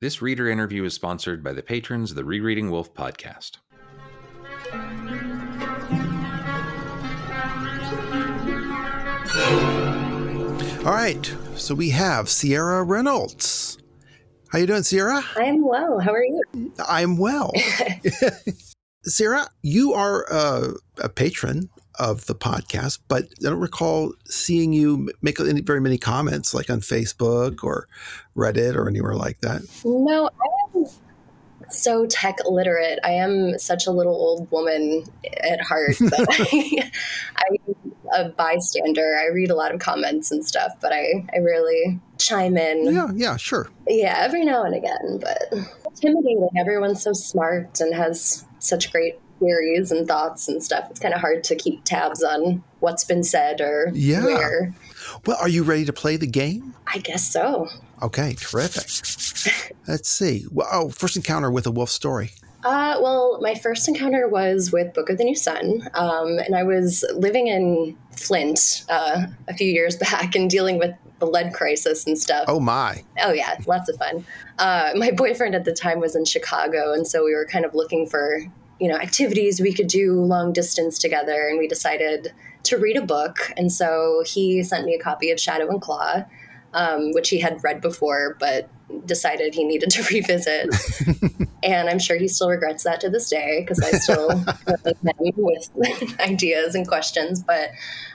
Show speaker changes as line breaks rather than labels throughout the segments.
This reader interview is sponsored by the patrons of the Rereading Wolfe podcast.
All right, so we have Sierra Reynolds. How you doing, Sierra?
I am well. How are you?
I'm well. Sierra, you are uh, a patron of the podcast, but I don't recall seeing you make any, very many comments like on Facebook or Reddit or anywhere like that.
No, I am so tech literate. I am such a little old woman at heart. But I, I'm a bystander. I read a lot of comments and stuff, but I, I really chime in.
Yeah, yeah, sure.
Yeah, every now and again, but intimidating. Everyone's so smart and has such great theories and thoughts and stuff. It's kind of hard to keep tabs on what's been said or
Yeah.
where.
Well, are you ready to play the game?
I guess so.
Okay, terrific. Let's see. Well, oh, first encounter with a Wolfe story.
Uh, well, my first encounter was with Book of the New Sun, um, and I was living in Flint uh, a few years back and dealing with the lead crisis and stuff.
Oh my.
Oh yeah, lots of fun. Uh, my boyfriend at the time was in Chicago, and so we were kind of looking for you know activities we could do long distance together, and we decided to read a book. And so he sent me a copy of Shadow and Claw, um, which he had read before, but decided he needed to revisit. and I'm sure he still regrets that to this day because I still with ideas and questions. But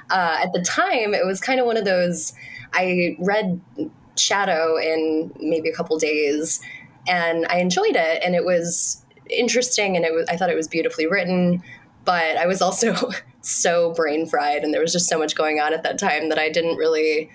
uh, at the time, it was kind of one of those. I read Shadow in maybe a couple days, and I enjoyed it, and it was interesting, and it was I thought it was beautifully written. But I was also so brain fried, and there was just so much going on at that time that I didn't really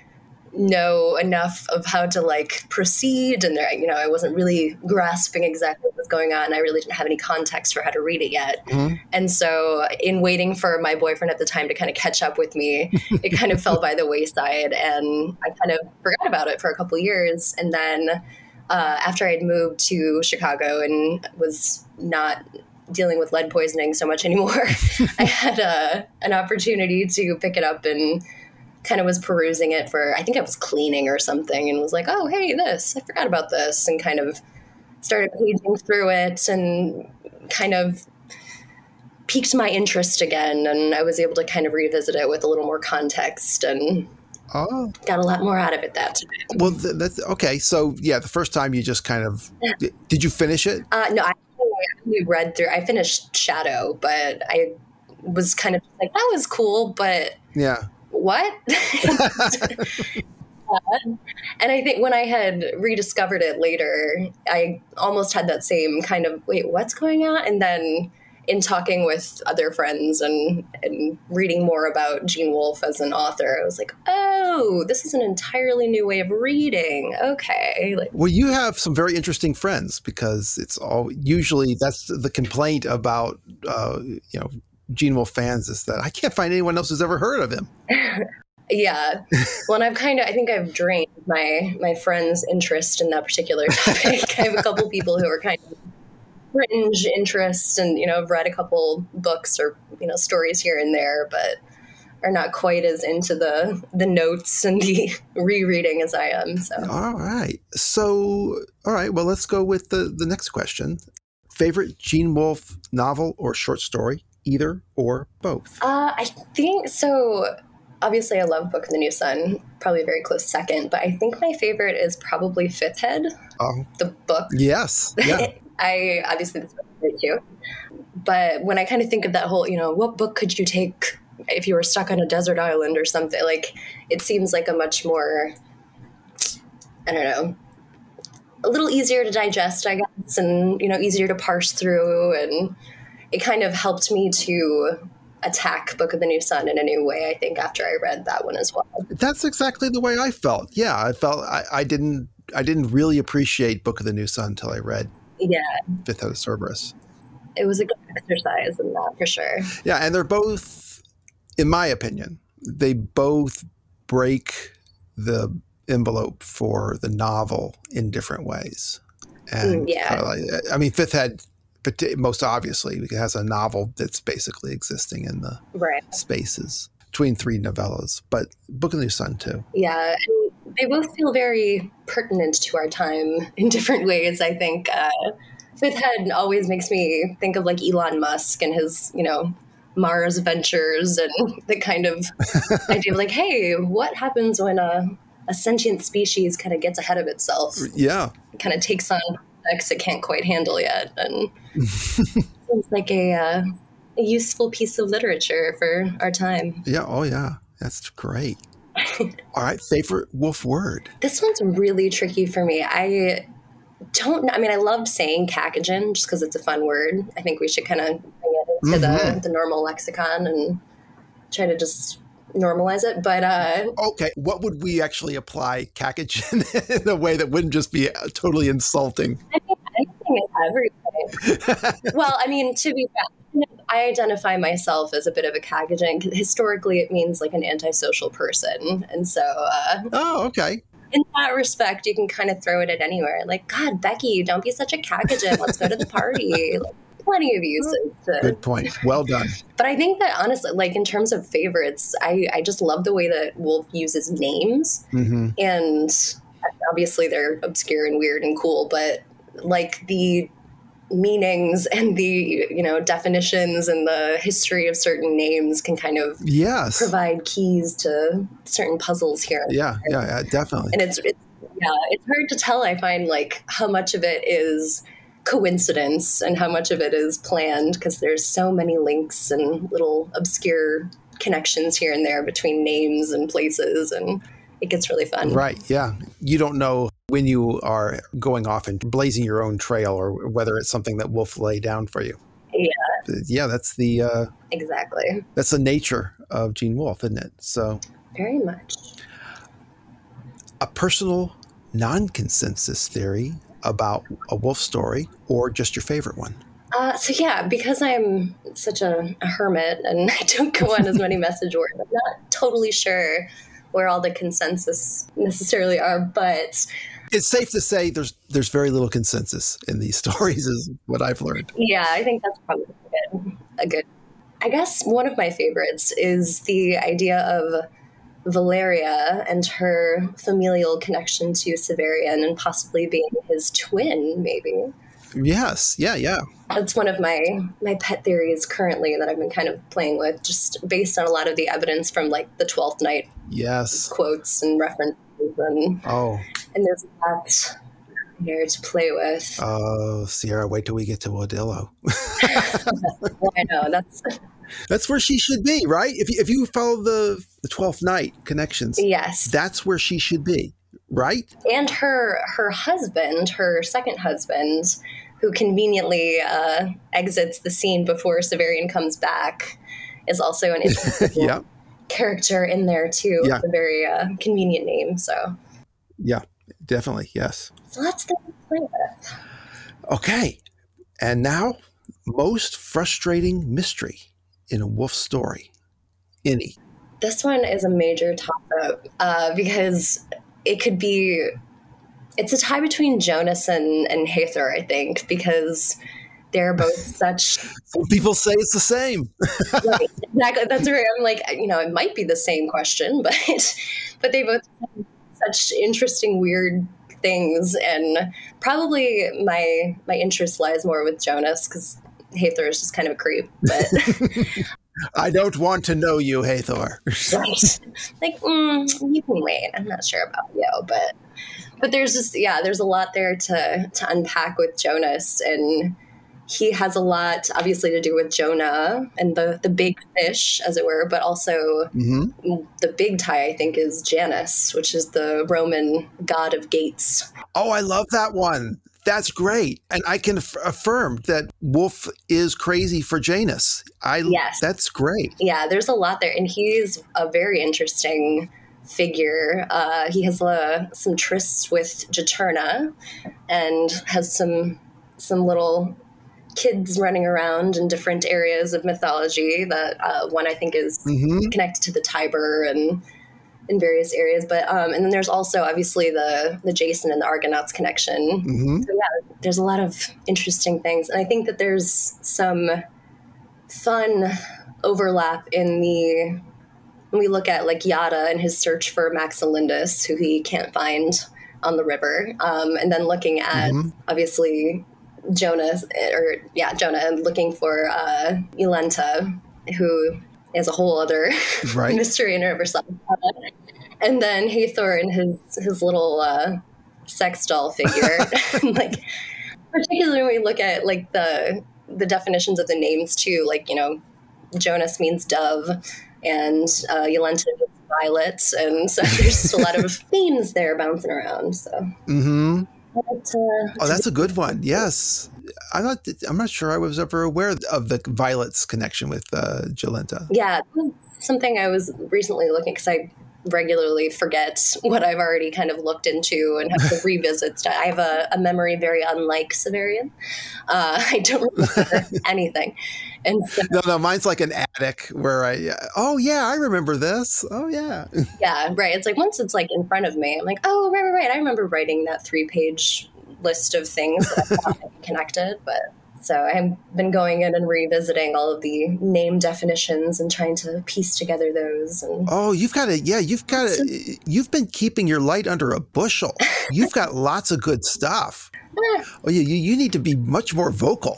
know enough of how to like proceed and there, you know i wasn't really grasping exactly what was going on i really didn't have any context for how to read it yet
Mhm.
and so in waiting for my boyfriend at the time to kind of catch up with me it kind of fell by the wayside and i kind of forgot about it for a couple years and then uh, after I had moved to chicago and was not dealing with lead poisoning so much anymore i had a, an opportunity to pick it up and kind of was perusing it for I think I was cleaning or something and was like, "Oh, hey, this. I forgot about this." And kind of started paging through it and kind of piqued my interest again and I was able to kind of revisit it with a little more context and
Oh,
got a lot more out of it that time.
well, th- that's okay. So, yeah, the first time you just kind of did you finish it?
Uh, no, I actually read through I finished Shadow, but I was kind of like that was cool, but
Yeah.
what? and I think when I had rediscovered it later, I almost had that same kind of wait, what's going on? And then in talking with other friends and, and reading more about Gene Wolfe as an author, I was like, oh, this is an entirely new way of reading. Okay. Like,
Well, you have some very interesting friends because it's all usually that's the complaint about uh, you know Gene Wolfe fans is that I can't find anyone else who's ever heard of him.
yeah. Well, and I've kind of, I think I've drained my my friends' interest in that particular topic. I have a couple people who are kind of fringe interest and you know i've read a couple books or you know stories here and there, but are not quite as into the the notes and the rereading as I am. So
All right. So, all right. Well, let's go with the the next question. Favorite Gene Wolfe novel or short story, either or both.
uh, I think so. Obviously, I love Book of the New Sun, probably a very close second, but I think my favorite is probably Fifth Head,
Oh,
the book
yes. Yeah.
I obviously this book too. But when I kind of think of that whole, you know, what book could you take if you were stuck on a desert island or something? Like, it seems like a much more, I don't know, a little easier to digest, I guess, and you know, easier to parse through, and it kind of helped me to attack Book of the New Sun in a new way. I think after I read that one as well.
That's exactly the way I felt. Yeah, I felt I, I didn't I didn't really appreciate Book of the New Sun until I read
Yeah,
Fifth of Cerberus.
it was a good exercise in that for sure.
Yeah, and they're both, in my opinion, they both break the envelope for the novel in different ways. And
Mm, yeah.
uh, I mean, Fifth Head, parti- most obviously, because it has a novel that's basically existing in the
Right.
spaces between three novellas, but Book of the New Sun too.
Yeah, they both feel very pertinent to our time in different ways. I think uh, Fifth Head always makes me think of like Elon Musk and his, you know, Mars ventures and the kind of idea of like, hey, what happens when a, a sentient species kind of gets ahead of itself?
Yeah.
It kind of takes on X it can't quite handle yet. And seems like a, uh, a useful piece of literature for our time.
Yeah. Oh, yeah. That's great. All right. Favorite Wolfe word?
This one's really tricky for me. I don't I mean, I love saying cacogen just because it's a fun word. I think we should kind of bring it into
Mhm.
the, the normal lexicon and try to just normalize it. But uh,
Okay. What would we actually apply cacogen in a way that wouldn't just be uh, totally insulting?
anything is everything. well, I mean, to be fair, I identify myself as a bit of a. 'cause Historically, it means like an antisocial person. And so, uh,
Oh, okay.
in that respect, you can kind of throw it at anywhere. Like, God, Becky, don't be such a cacogen. Let's go to the party. Like, plenty of uses. To,
Good point. Well done.
But I think that honestly, like in terms of favorites, I, I just love the way that Wolfe uses names.
hmm
And obviously they're obscure and weird and cool, but like the meanings and the, you know, definitions and the history of certain names can kind of
Yes.
provide keys to certain puzzles here.
Yeah. Yeah. yeah definitely.
And it's, it's yeah, it's hard to tell, I find, like how much of it is coincidence and how much of it is planned because there's so many links and little obscure connections here and there between names and places and it gets really fun.
Right. Yeah. You don't know when you are going off and blazing your own trail or whether it's something that Wolfe lay down for you.
Yeah.
Yeah. That's the, uh,
Exactly.
that's the nature of Gene Wolfe isn't it? So
Very much.
a personal non-consensus theory about a Wolfe story or just your favorite one.
Uh, so yeah, because I'm such a, a hermit and I don't go on as many message boards, I'm not totally sure where all the consensus necessarily are, but
It's safe to say there's there's very little consensus in these stories, is what I've learned.
Yeah, I think that's probably a good, a good. I guess one of my favorites is the idea of Valeria and her familial connection to Severian and possibly being his twin, maybe.
Yes, yeah, yeah.
That's one of my my pet theories currently that I've been kind of playing with, just based on a lot of the evidence from like the Twelfth Night
Yes.
quotes and references, and
Oh,
and there's a lot here to play with.
oh, Sierra, wait till we get to
Odilo. I know that's
That's where she should be, right? If you, if you follow the the Twelfth Night connections,
yes,
that's where she should be, right?
and her her husband, her second husband, who conveniently uh, exits the scene before Severian comes back, is also an interesting
Yeah,
character in there too.
Yeah.
with a very uh, convenient name. So,
yeah, definitely, yes.
so lots to play with.
Okay, and now most frustrating mystery in a Wolfe story. Any?
This one is a major toss up uh, because it could be. It's a tie between Jonas and, and Hathor, I think, because they're both such
Some people say it's the same.
right, exactly. That's where I'm like, you know, it might be the same question, but but they both have such interesting, weird things, and probably my my interest lies more with Jonas because Hathor is just kind of a creep, but
I don't want to know you, Hathor.
right, like mm, you can wait. I'm not sure about you, but but there's just yeah, there's a lot there to to unpack with Jonas and. He has a lot, obviously, to do with Jonah and the the big fish, as it were, but also
hmm
the big tie, I think, is Janus, which is the Roman god of gates.
Oh, I love that one. That's great, and I can aff- affirm that Wolfe is crazy for Janus. I
Yes.
that's great.
Yeah, there's a lot there, and he's a very interesting figure. Uh, he has uh, some trysts with Juturna, and has some some little kids running around in different areas of mythology. That uh, one I think is
hmm
connected to the Tiber and in various areas. But um, and then there's also obviously the the Jason and the Argonauts connection.
hmm
So yeah, there's a lot of interesting things, and I think that there's some fun overlap in the we look at like Yada and his search for Max and Lindis, who he can't find on the river, um, and then looking at mm-hmm. obviously Jonah, or yeah, Jonah, looking for uh, Yolenta, who is a whole other right. mystery in and of herself. and then Hathor and his his little uh, sex doll figure, like particularly when we look at like the the definitions of the names too, like you know, Jonas means dove, and uh, Yolenta means violet, and so there's just a lot of themes there bouncing around. So.
Mm-hmm. But, uh, oh, that's a good one. Yes, I'm not. I'm not sure I was ever aware of the Violet's connection with uh, Jolenta.
Yeah, something I was recently looking because I regularly forget what I've already kind of looked into and have to revisit stuff. I have a, a, memory very unlike Severian. Uh, I don't remember anything. And so,
no, no, mine's like an attic where I, oh yeah, I remember this. Oh yeah.
Yeah, right. It's like once it's like in front of me, I'm like, oh right, right, right. I remember writing that three page list of things that I connected, but so I've been going in and revisiting all of the name definitions and trying to piece together those. And
oh, you've got it. yeah, you've got it. you've been keeping your light under a bushel. You've got lots of good stuff. Ah. Oh, yeah, you, you need to be much more vocal.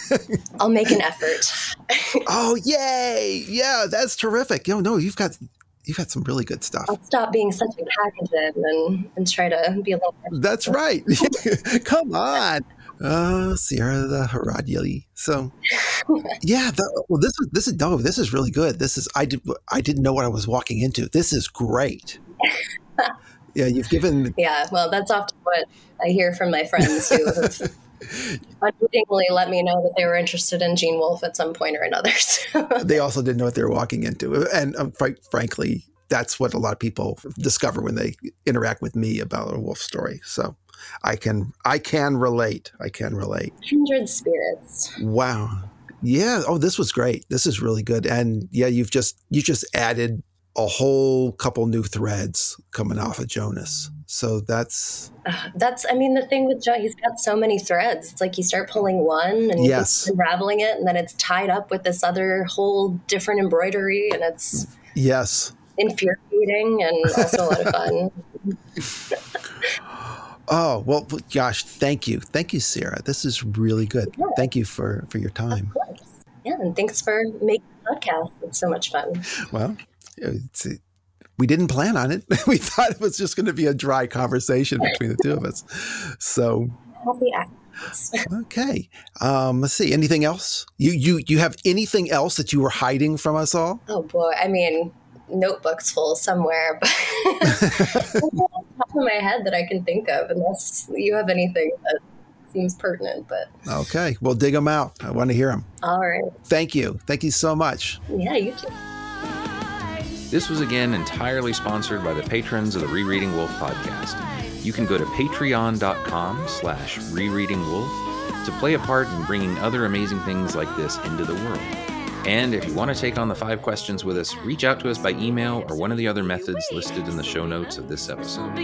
I'll make an effort.
oh, yay. Yeah, that's terrific. Yo, no, you've got you've got some really good stuff.
I'll stop being such a cacogen and, and try to be a little.
That's right. Come on uh, Sierra the Haradyali. So, yeah, the, well, this is this is no, this is really good. This is I did I didn't know what I was walking into. This is great. yeah, you've given.
Yeah, well, that's often what I hear from my friends who have unwittingly let me know that they were interested in Gene Wolfe at some point or another.
they also didn't know what they were walking into, and um, fr- frankly, that's what a lot of people discover when they interact with me about a Wolfe story. So I can I can relate. I can relate.
Kindred spirits.
Wow. Yeah. Oh, this was great. This is really good. And yeah, you've just you just added a whole couple new threads coming off of Jonas. So that's
uh, that's I mean the thing with Joe, he's got so many threads. It's like you start pulling one and yes. unraveling it, and then it's tied up with this other whole different embroidery, and it's
yes
infuriating and also a lot of fun.
Oh well, gosh, thank you, thank you, Sarah. This is really good. Yeah. Thank you for for your time.
Yeah, and thanks for making the podcast. It's so much fun.
Well, we didn't plan on it. we thought it was just going to be a dry conversation between the two of us. So
happy accidents.
okay. Um, let's see. Anything else? You you you have anything else that you were hiding from us all?
Oh boy. I mean, notebooks full somewhere, but top of my head that I can think of, unless you have anything that seems pertinent. But
okay, we'll dig them out. I want to hear them.
All right.
Thank you. Thank you so much.
Yeah, you too.
This was again entirely sponsored by the patrons of the Rereading Wolfe podcast. You can go to patreon.com slash rereadingwolfe to play a part in bringing other amazing things like this into the world. And if you want to take on the five questions with us, reach out to us by email or one of the other methods listed in the show notes of this episode.